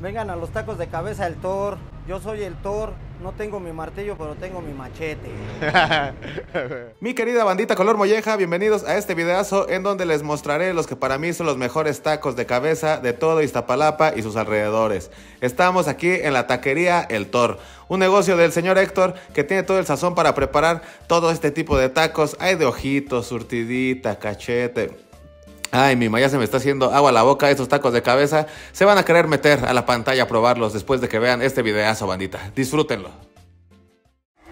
Vengan a los tacos de cabeza del Thor. Yo soy el Thor. No tengo mi martillo, pero tengo mi machete. Mi querida bandita color molleja, bienvenidos a este videazo en donde les mostraré los que para mí son los mejores tacos de cabeza de todo Iztapalapa y sus alrededores. Estamos aquí en la taquería El Thor, un negocio del señor Héctor que tiene todo el sazón para preparar todo este tipo de tacos. Hay de ojitos, surtidita, cachete. Ay, mi ya se me está haciendo agua a la boca. Estos tacos de cabeza se van a querer meter a la pantalla a probarlos después de que vean este videazo, bandita. Disfrútenlo.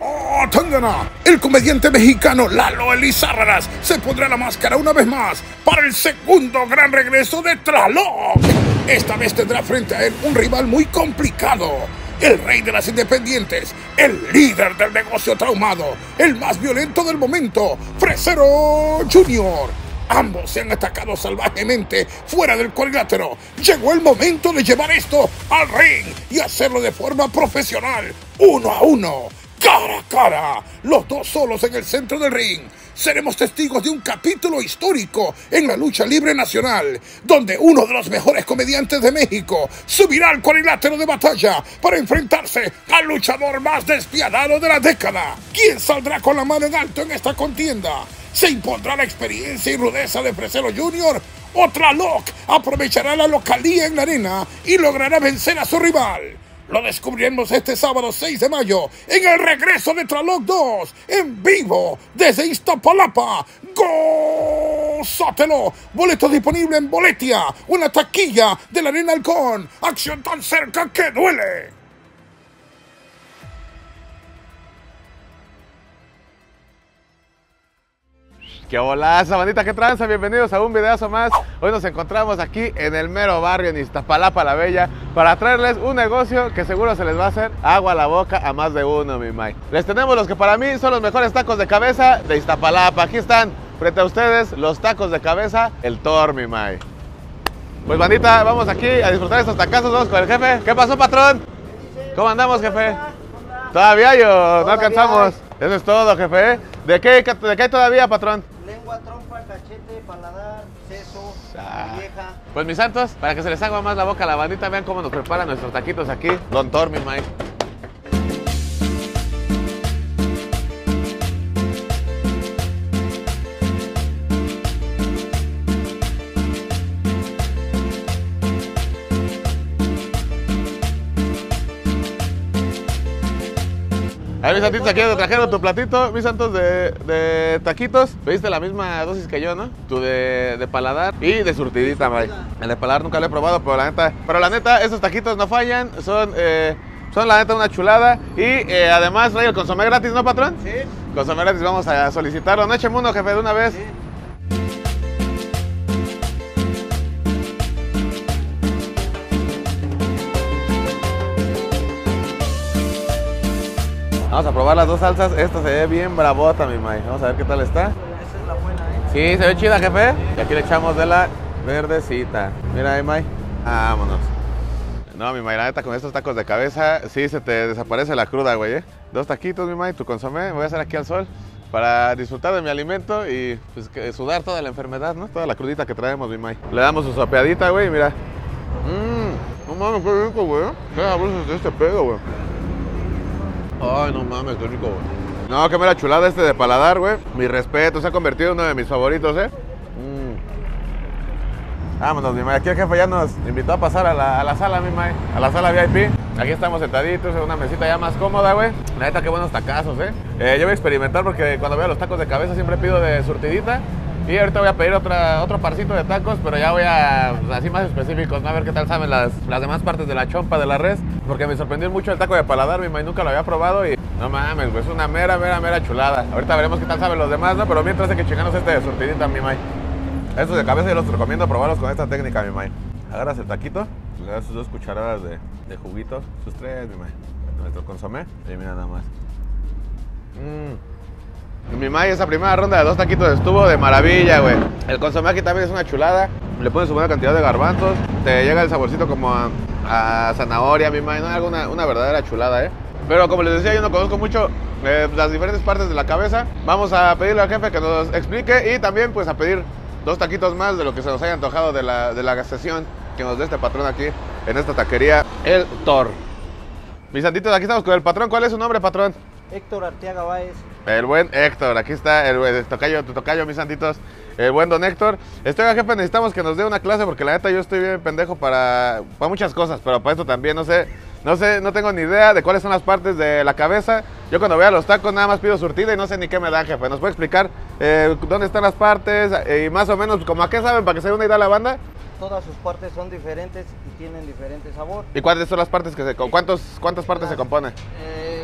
¡Oh, Tangana! El comediante mexicano Lalo Elizárraras se pondrá la máscara una vez más para el segundo gran regreso de Tlaloc. Esta vez tendrá frente a él un rival muy complicado. El rey de las independientes, el líder del negocio traumado, el más violento del momento, Fresero Junior. Ambos se han atacado salvajemente fuera del cuadrilátero. Llegó el momento de llevar esto al ring y hacerlo de forma profesional, uno a uno, cara a cara, los dos solos en el centro del ring. Seremos testigos de un capítulo histórico en la lucha libre nacional, donde uno de los mejores comediantes de México subirá al cuadrilátero de batalla para enfrentarse al luchador más despiadado de la década. ¿Quién saldrá con la mano en alto en esta contienda? ¿Se impondrá la experiencia y rudeza de Fresero Junior? Otra Loc aprovechará la localía en la arena y logrará vencer a su rival. Lo descubriremos este sábado 6 de mayo en el regreso de Traloc 2 en vivo desde Iztapalapa. ¡Gózatelo! Boleto disponible en Boletia, una taquilla de la Arena Halcón. Acción tan cerca que duele. ¡Qué bolaza, bandita! ¡Qué tranza! Bienvenidos a un videazo más. Hoy nos encontramos aquí en el mero barrio, en Iztapalapa la Bella, para traerles un negocio que seguro se les va a hacer agua a la boca a más de uno, mi Mike. Les tenemos los que para mí son los mejores tacos de cabeza de Iztapalapa. Aquí están, frente a ustedes, los tacos de cabeza, el Thor, mi Mike. Pues bandita, vamos aquí a disfrutar estos tacazos, vamos con el jefe. ¿Qué pasó, patrón? ¿Cómo andamos, jefe? ¿Todavía yo? No alcanzamos. Eso es todo, jefe. ¿De qué, de qué hay todavía, patrón? Lengua, trompa, cachete, paladar, seso, Ah. vieja. Pues mis santos, para que se les haga más la boca a la bandita, vean cómo nos preparan nuestros taquitos aquí. Don Thor, mi Mike. Mis santitos, aquí te trajeron tu platito, mis santos de, de taquitos. Pediste la misma dosis que yo, ¿no? Tu de, de paladar y de surtidita, Mike. El de paladar nunca lo he probado, pero la neta, pero la neta, esos taquitos no fallan, son, eh, son la neta una chulada. Y eh, además trae el consomé gratis, ¿no, patrón? Sí. Consomé gratis, vamos a solicitarlo. No eche mundo, jefe, de una vez. Sí. Vamos a probar las dos salsas. Esta se ve bien bravota, mi Mike. Vamos a ver qué tal está. Esa es la buena, ¿eh? Sí, se ve chida, jefe. Y aquí le echamos de la verdecita. Mira ahí, May. Vámonos. No, mi May, la neta, con estos tacos de cabeza, sí se te desaparece la cruda, güey. ¿eh? Dos taquitos, mi May, tu consomé. Voy a hacer aquí al sol para disfrutar de mi alimento y pues, sudar toda la enfermedad, ¿no? Toda la crudita que traemos, mi May. Le damos su sopeadita, güey, mira. Mmm, no mames, qué rico, güey. Qué sabroso es este pedo, güey. Ay, no mames, qué rico, güey. No, qué mera chulada este de paladar, güey. Mi respeto, se ha convertido en uno de mis favoritos, ¿eh? Mm. Vámonos, mi May. Aquí el jefe ya nos invitó a pasar a la, a la sala, mi May. A la sala VIP. Aquí estamos sentaditos en una mesita ya más cómoda, güey. La neta, qué buenos tacazos, ¿eh? ¿eh? Yo voy a experimentar porque cuando veo los tacos de cabeza siempre pido de surtidita. Y ahorita voy a pedir otra, otro parcito de tacos, pero ya voy a, pues, así más específicos, ¿no? A ver qué tal saben las, las demás partes de la chompa de la res. Porque me sorprendió mucho el taco de paladar, mi May nunca lo había probado y no mames, pues es una mera, mera, mera chulada. Ahorita veremos qué tal saben los demás, ¿no? Pero mientras hay que chingarnos este de surtidita, mi May. Estos de cabeza yo los recomiendo probarlos con esta técnica, mi May. Agarras el taquito, le das sus dos cucharadas de, de juguito, sus tres, mi May. Nuestro consomé, y mira nada más. Mmm. Mi May, esa primera ronda de dos taquitos estuvo de maravilla, güey. El consomé aquí también es una chulada. Le pones su buena cantidad de garbanzos. Te llega el saborcito como a, a zanahoria, mi May. No, una, una verdadera chulada, ¿eh? Pero como les decía, yo no conozco mucho eh, las diferentes partes de la cabeza. Vamos a pedirle al jefe que nos explique y también pues a pedir dos taquitos más de lo que se nos haya antojado de la, de la sesión que nos dé este patrón aquí. en esta taquería El Tor. Mis santitos, aquí estamos con el patrón. ¿Cuál es su nombre, patrón? Héctor Arteaga Báez. El buen Héctor, aquí está el, el tocayo, tu tocayo, mis santitos. El buen don Héctor. Estoy jefe, necesitamos que nos dé una clase porque la neta yo estoy bien pendejo para, para muchas cosas, pero para esto también no sé, no sé, no tengo ni idea de cuáles son las partes de la cabeza. Yo cuando vea los tacos nada más pido surtida y no sé ni qué me dan, jefe. ¿Nos puede explicar eh, dónde están las partes eh, y más o menos como a qué saben para que se dé una idea a la banda? Todas sus partes son diferentes y tienen diferente sabor. ¿Y cuáles son las partes que se cuántos cuántas partes se componen? Eh,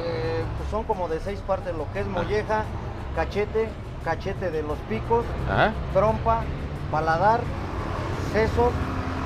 son como de seis partes, lo que es molleja, cachete, cachete de los picos, Ajá. trompa, paladar, sesos,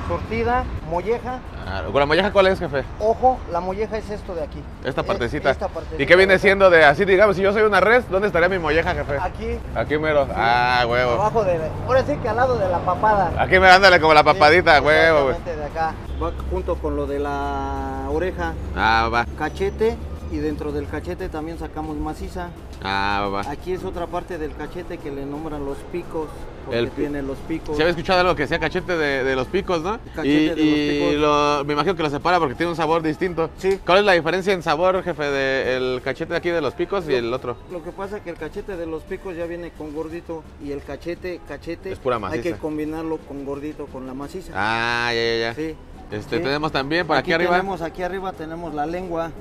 surtida, molleja, Ah, ¿Con la molleja cuál es, jefe? ojo, la molleja es esto de aquí. Esta Es- partecita. esta partecita ¿Y qué viene siendo de así, digamos, si yo soy una res, ¿dónde estaría mi molleja, jefe? Aquí, Aquí mero. Ah, huevo. abajo de, ahora sí que al lado de la papada. Aquí me ándale como la papadita, Sí, huevo, de acá. Va junto con lo de la oreja, Ah, va. cachete y dentro del cachete también sacamos maciza. Ah, va. Aquí es otra parte del cachete que le nombran los picos, porque El tiene los picos. Se había escuchado algo que decía cachete de, de los picos, ¿no? Cachete y de los picos. lo- me imagino que lo separa porque tiene un sabor distinto. Sí. ¿Cuál es la diferencia en sabor, jefe, del cachete de aquí de los picos y el otro? Lo que pasa es que el cachete de los picos ya viene con gordito y el cachete, cachete, Es pura hay maciza. que combinarlo con gordito, con la maciza. Ah, ya, ya, ya. Sí. Este, sí. tenemos también por aquí, arriba. Tenemos aquí arriba tenemos la lengua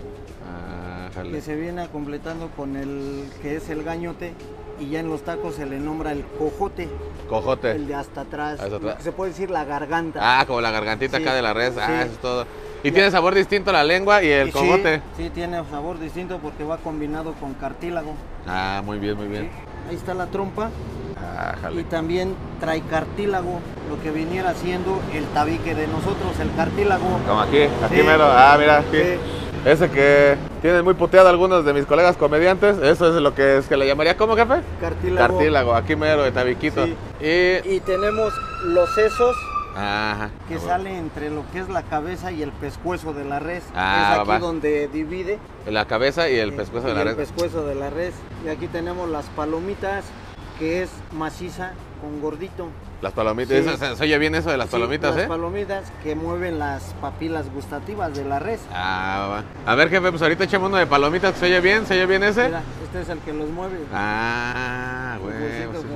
Que se viene completando con el que es el gañote y ya en los tacos se le nombra el cojote, Cojote. el de hasta atrás, Hasta se puede decir la garganta. Ah, como la gargantita Sí, acá de la res. Ah, eso es todo. Y tiene sabor distinto la lengua y el Y sí, tiene sabor distinto porque va combinado con cartílago. Ah, muy bien, muy bien. Ahí está la trompa Ah, y también trae cartílago, lo que viniera siendo el tabique de nosotros, el cartílago. Como aquí, aquí mero. Ah, mira, aquí. Ese que tienen muy puteado algunos de mis colegas comediantes. Eso es lo que es que le llamaría, ¿cómo, jefe? Cartílago. Cartílago, aquí mero, de tabiquito. Sí. Y. Y tenemos los sesos Ajá. que Ah, sale entre lo que es la cabeza y el pescuezo de la res. Ah, es aquí va. donde divide. La cabeza y el eh, pescuezo de y la el red. pescuezo de la res. Y aquí tenemos las palomitas, que es maciza con gordito. Las palomitas. Sí. Eso, se, oye bien eso de las Sí, palomitas, las ¿eh? palomitas que mueven las papilas gustativas de la res. Ah, va. A ver, jefe, pues ahorita echemos uno de palomitas. ¿Se oye bien? ¿Se oye bien ese? Mira, este es el que los mueve. Ah, güey. bolsitos sí.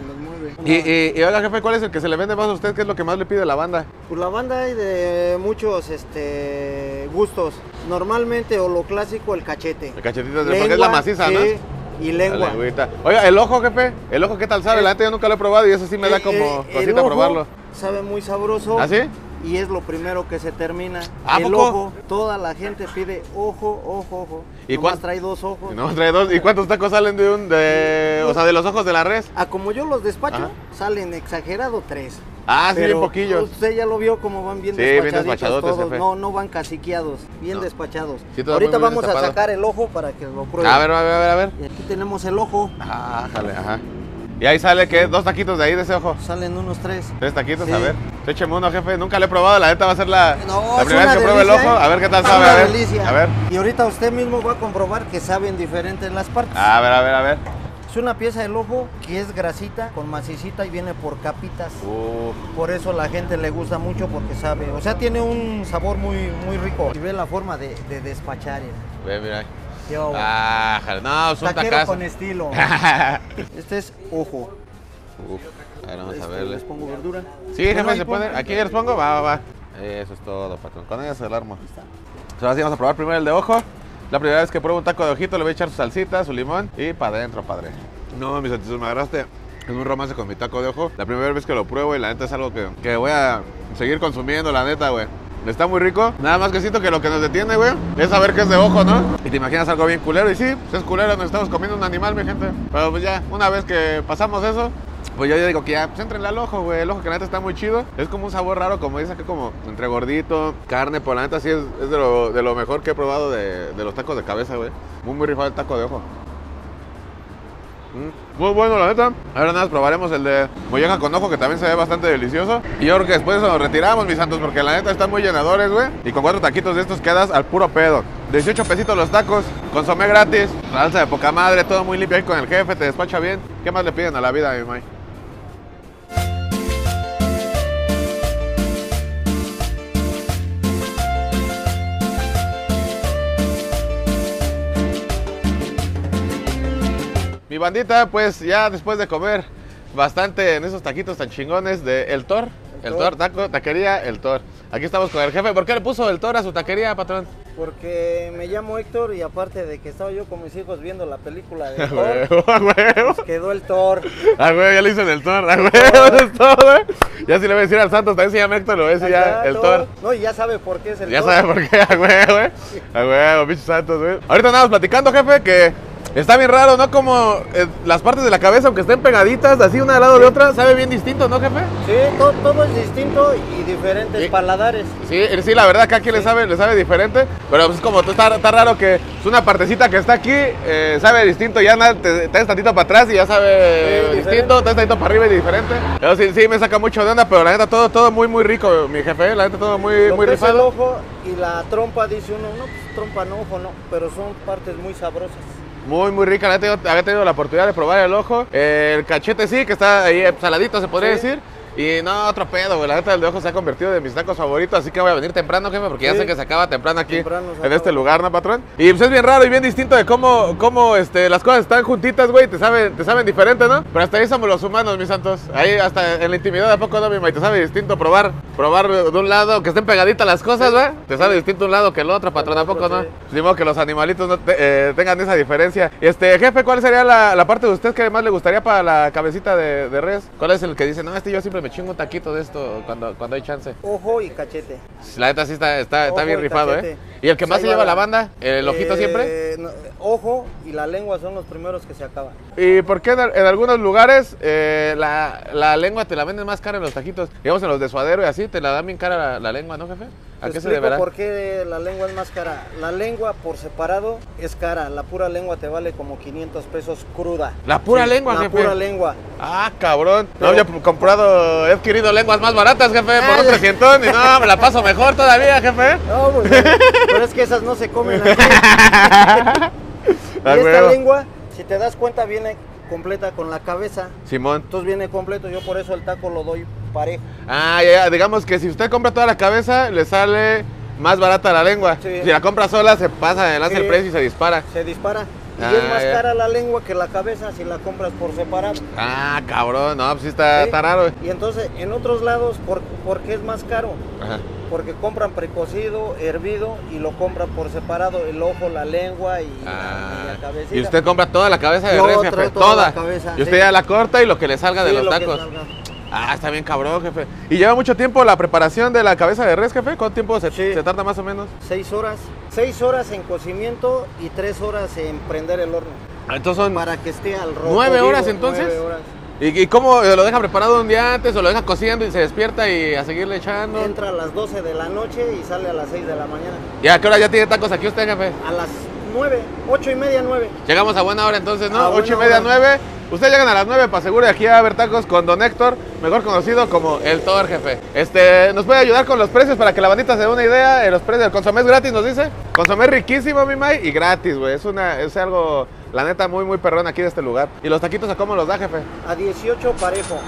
Y, y, y oiga, jefe, ¿cuál es el que se le vende más a usted? ¿Qué es lo que más le pide la banda? Pues la banda hay de muchos este, gustos. Normalmente o lo clásico el cachete. El cachetito, de- porque es la maciza, sí, ¿no? Y lengua. La. Oiga, el ojo, jefe. El ojo, ¿qué tal sabe? El- la neta yo nunca lo he probado y eso sí me da Eh, como eh, el cosita ojo probarlo. Sabe muy sabroso. ¿Ah, sí? Y es lo primero que se termina. ¿A el poco? ojo. Toda la gente pide ojo, ojo, ojo. ¿Y ¿Y cuán- trae dos ojos. Y no, trae dos. ¿Y cuántos tacos salen de un, de, o sea, de los ojos de la res? Ah, como yo los despacho, Ajá. salen exagerado tres. Ah, sí, bien poquillos. Usted ya lo vio como van bien Sí, bien despachaditos despachadotes, todos. No, no van caciqueados, bien No. despachados. Sí, Ahorita bien vamos a sacar el ojo para que lo pruebe. A ver, a ver, a ver, a ver. Y aquí tenemos el ojo. Ah, jale, ajá. Y ahí sale, ¿qué? Dos taquitos de ahí, de ese ojo. Salen unos tres. Tres taquitos, Sí. a ver. Écheme uno, jefe. Nunca lo he probado, la neta va a ser la, No, la primera vez que pruebe el ojo. ¿eh? A ver qué tal sabe, a ver. delicia. A ver. Y ahorita usted mismo va a comprobar que saben diferentes las partes. A ver, a ver, a ver. Es una pieza del ojo que es grasita con macicita y viene por capitas. Uh, Por eso la gente le gusta mucho porque sabe. O sea, tiene un sabor muy, muy rico. Y ve la forma de, de despachar. mira. ve, mira. Obo. Ah. No, es un Taquero tacazo. con estilo. Este es ojo. Uf, a ver, vamos a Este, verle. Les pongo verdura. Sí, jefe, se puede. Aquí les pongo, va, va, va. Eso es todo, patrón. Con ella se el armo. Ahora sí vamos a probar primero el de ojo. La primera vez que pruebo un taco de ojito, le voy a echar su salsita, su limón y para adentro, padre. No, mis santitos, me agarraste. Es un romance con mi taco de ojo. La primera vez que lo pruebo y la neta es algo que, que voy a seguir consumiendo, la neta, güey. Está muy rico. Nada más que siento que lo que nos detiene, güey, es saber que es de ojo, ¿no? Y te imaginas algo bien culero. Y sí, pues es culero, nos estamos comiendo un animal, mi gente. Pero pues ya, una vez que pasamos eso, pues yo digo que ya, pues entrenle al ojo, güey. El ojo que la neta está muy chido. Es como un sabor raro, como dice que como entre gordito, carne, por la neta sí es, es de, lo, de lo mejor que he probado de, de los tacos de cabeza, güey. Muy, muy rifado el taco de ojo. Mm, Muy bueno, la neta. Ahora nada probaremos el de molleja con ojo, que también se ve bastante delicioso. Y yo creo que después nos retiramos, mis santos, porque la neta están muy llenadores, güey. Y con cuatro taquitos de estos quedas al puro pedo. 18 pesitos los tacos, consomé gratis, salsa de poca madre, todo muy limpio ahí con el jefe, te despacha bien. ¿Qué más le piden a la vida, mi May? Bandita, pues ya después de comer bastante en esos taquitos tan chingones de El Tor, El, El Tor, taco, taquería El Tor. Aquí estamos con el jefe. ¿Por qué le puso El Tor a su taquería, patrón? Porque me llamo Héctor y aparte de que estaba yo con mis hijos viendo la película de Thor, huevo. quedó el Thor. A huevo, ya le dicen El Tor, a huevo, eso es todo, ¿eh? Ya si le voy a decir al Santos, también se llama Héctor, lo voy a decir ya El Tor. No, y ya sabe por qué es el Ya Thor. sabe por qué, a huevo, eh. A huevo, bichos santos, güey. Ahorita andamos platicando, jefe, que está bien raro, ¿no? Como eh, las partes de la cabeza, aunque estén pegaditas, así una al lado de otra, sabe bien distinto, ¿no, jefe? Sí, to- todo es distinto y diferentes Sí. paladares. Sí, eh, sí, la verdad que aquí le sabe, le sabe diferente, pero pues como está, está raro que es una partecita que está aquí, eh, sabe distinto, ya nada, te, te das tantito para atrás y ya sabe Sí, distinto, te das tantito para arriba y diferente. Pero sí, sí, me saca mucho de onda, pero la neta todo, todo muy, muy rico, mi jefe, la neta todo muy, Lo muy que es el rifado. ojo y la trompa, dice uno, no, pues trompa no, ojo no, pero son partes muy sabrosas. Muy, muy rica. La neta, yo había tenido la oportunidad de probar el ojo. El cachete sí, que está ahí eh, saladito, se podría Sí. decir. Y no, otro pedo, güey. La neta, el de ojo se ha convertido de mis tacos favoritos. Así que voy a venir temprano, jefe, porque ya sé que se acaba temprano aquí Temprano en acaba. este lugar, ¿no, patrón? Y pues es bien raro y bien distinto de cómo, cómo este, las cosas están juntitas, güey. Te saben, te saben diferente, ¿no? Pero hasta ahí somos los humanos, mis santos. Ahí hasta en la intimidad, ¿a poco no, mi May? Te sabe distinto probar, probar de un lado, que estén pegaditas las cosas, ¿va? Te sabe distinto un lado que el otro, patrón, ¿a poco no? modo que los animalitos no te- eh, tengan esa diferencia. Y este, jefe, ¿cuál sería la, la parte de usted que más le gustaría para la cabecita de, de res? ¿Cuál es el que dice, no, este yo siempre me chingo un taquito de esto cuando, cuando hay chance? Ojo y cachete. La neta sí está, está, bien rifado, ¿eh? ¿Y el que más se va lleva la la- banda? ¿El ojito Eh, siempre? no, ojo y la lengua son los primeros que se acaban. ¿Y por qué en, en algunos lugares eh, la, la lengua te la venden más cara en los taquitos? Digamos en los de suadero y así, te la dan bien cara la, la lengua, ¿no, jefe? ¿A Te qué se deberá? por qué la lengua es más cara. La lengua por separado es cara. La pura lengua te vale como 500 pesos cruda. ¿La pura lengua, La jefe? pura lengua. Ah, cabrón. No, Pero- he comprado, he adquirido lenguas más baratas, jefe, por Ah, un ya. 300 y no, me la paso mejor todavía, jefe. No, pues, pero es que esas no se comen aquí. Ah, y esta huevo. lengua, si te das cuenta, viene completa con la cabeza. Simón. Entonces viene completo. Yo por eso el taco lo doy parejo. Ah, ya, ya, digamos que si usted compra toda la cabeza, le sale más barata la lengua. Sí. Si la compra sola, se pasa adelante Sí. el precio y se dispara. Se dispara. Y Ah, es más ya. cara la lengua que la cabeza si la compras por separado. Ah, cabrón, no, pues sí está, ¿sí? está raro. Y entonces, en otros lados, ¿por, por qué es más caro? Ajá. Porque compran precocido, hervido y lo compran por separado, el ojo, la lengua y, la, y Ah, la cabecita. y usted compra toda la cabeza de Yo res, jefe, toda toda. la cabeza, y usted sí. ya la corta y lo que le salga de los lo tacos. Ah, está bien cabrón, jefe. ¿Y lleva mucho tiempo la preparación de la cabeza de res, jefe? ¿Cuánto tiempo se, Sí. se tarda más o menos? Seis horas. Seis horas en cocimiento y tres horas en prender el horno. Ah, Entonces son... Para que esté al rojo. ¿Nueve horas, entonces? nueve horas. ¿Y, cómo lo deja preparado un día antes o lo deja cociendo y se despierta y a seguirle echando? Entra a las 12 de la noche y sale a las 6 de la mañana. ¿Y a qué hora ya tiene tacos aquí usted, jefe? A las 9, 8 y media, 9. Llegamos a buena hora entonces, ¿no? A Ocho y buena media, hora. nueve. Ustedes llegan a las nueve para seguro y aquí a ver tacos con Don Héctor, mejor conocido como El Thor, jefe. Este, ¿nos puede ayudar con los precios para que la bandita se dé una idea? Eh, los precios del consomé es gratis, nos dice. Consomé riquísimo, mi May, y gratis, güey. Es una, es algo, la neta, muy, muy perrón aquí de este lugar. ¿Y los taquitos a cómo los da, jefe? A 18 parejo.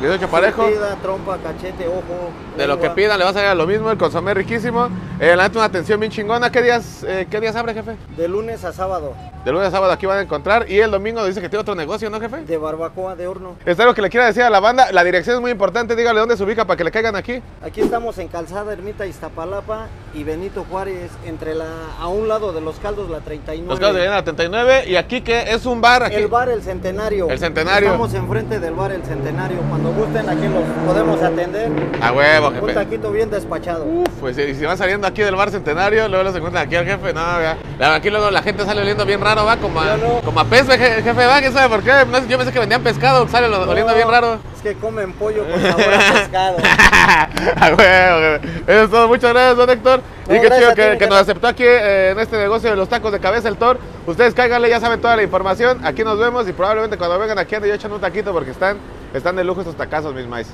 18 parejo. Surtida, trompa, cachete, ojo. De lo que pidan le va a salir a lo mismo, el consomé riquísimo. Eh, la neta, una atención bien chingona. ¿Qué días, eh, ¿Qué días abre, jefe? De lunes a sábado. De lunes a sábado aquí van a encontrar. Y el domingo dice que tiene otro negocio, ¿no, jefe? De barbacoa de horno. Es algo que le quiera decir a la banda. La dirección es muy importante. Dígale dónde se ubica para que le caigan aquí. Aquí estamos en Calzada Ermita Iztapalapa y Benito Juárez, entre la a un lado de los caldos, la 39. Los casos de Viena 39. Y aquí que es un bar. Aquí. El bar El Centenario. El Centenario. Estamos enfrente del bar El Centenario. Cuando gusten, aquí los podemos atender. A huevo, Un jefe. taquito bien despachado. Uf, pues y si van saliendo aquí del bar Centenario, luego los encuentran aquí al jefe. No, ya. La- Aquí luego la gente sale oliendo bien raro, va como a, no. como a pez, je- jefe, va. ¿Quién sabe por qué? No yo pensé que vendían pescado, sale lo- oliendo No, bien raro. Es que comen pollo con sabor a pescado. Eso es todo. Muchas gracias, don Héctor. No, y qué chido que, nos aceptó aquí eh, en este negocio de los tacos de cabeza el Thor. Ustedes cáiganle, ya saben toda la información. Aquí nos vemos y probablemente cuando vengan aquí ande yo echando un taquito porque están, están de lujo estos tacazos, mis maíz.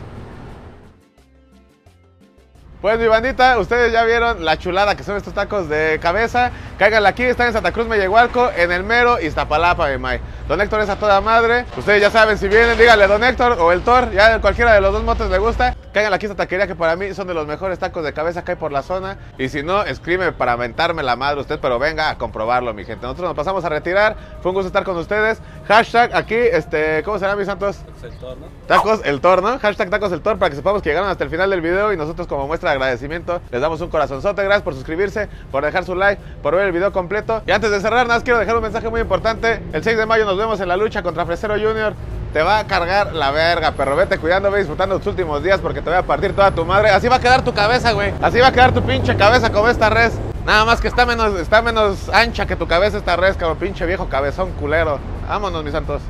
Pues mi bandita, ustedes ya vieron la chulada que son estos tacos de cabeza. Cáiganle aquí, están en Santa Cruz, Mellehualco, en el mero Iztapalapa, mi May. Don Héctor es a toda madre. Ustedes ya saben, si vienen, díganle Don Héctor o el Thor, ya cualquiera de los dos motos le gusta. Caigan aquí esta taquería que para mí son de los mejores tacos de cabeza que hay por la zona. Y si no, escríbeme para mentarme la madre usted, pero venga a comprobarlo, mi gente. Nosotros nos pasamos a retirar. Fue un gusto estar con ustedes. Hashtag aquí, este, ¿cómo será, mis santos? El torno. Tacos el Tor, ¿no? Hashtag Tacos el Tor para que sepamos que llegaron hasta el final del video y nosotros como muestra de agradecimiento les damos un corazonzote. Gracias por suscribirse, por dejar su like, por ver el video completo. Y antes de cerrar, nada más quiero dejar un mensaje muy importante. El 6 de mayo nos vemos en la lucha contra Fresero Junior. Te va a cargar la verga, perro. Vete cuidando, ve disfrutando tus últimos días porque te voy a partir toda tu madre. Así va a quedar tu cabeza, güey. Así va a quedar tu pinche cabeza como esta res. Nada más que está menos, está menos ancha que tu cabeza esta res, cabrón. Pinche viejo cabezón culero. Vámonos, mis santos.